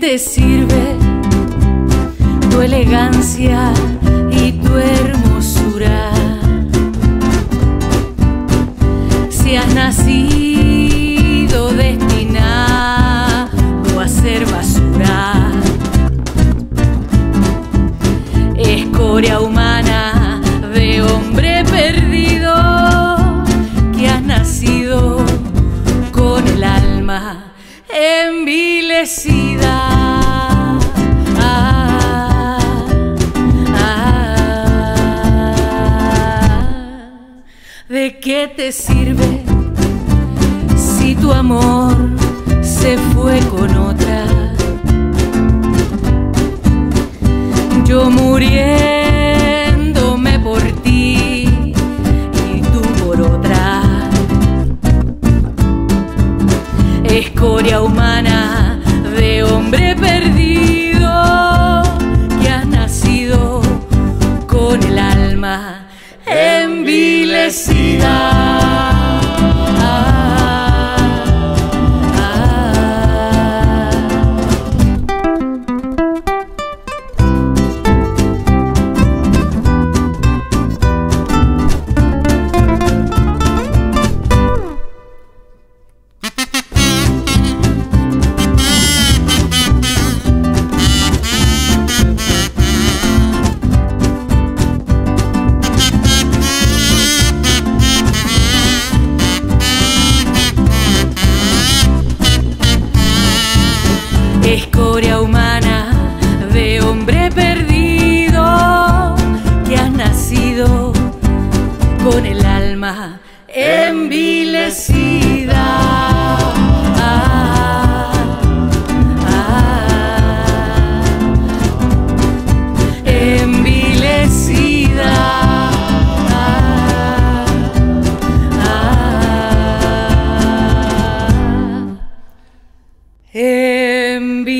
te sirve tu elegancia y tu hermosura? Si has nacido destinado a ser basura, escoria humana de hombre perdido que has nacido con el alma ¿De qué te sirve si tu amor se fue con otra? Yo muriéndome por ti y tú por otra. Escoria humana perdido que has nacido con el alma envilecida. hombre perdido que has nacido con el alma envilecida. Ah, ah, envilecida. envilecida.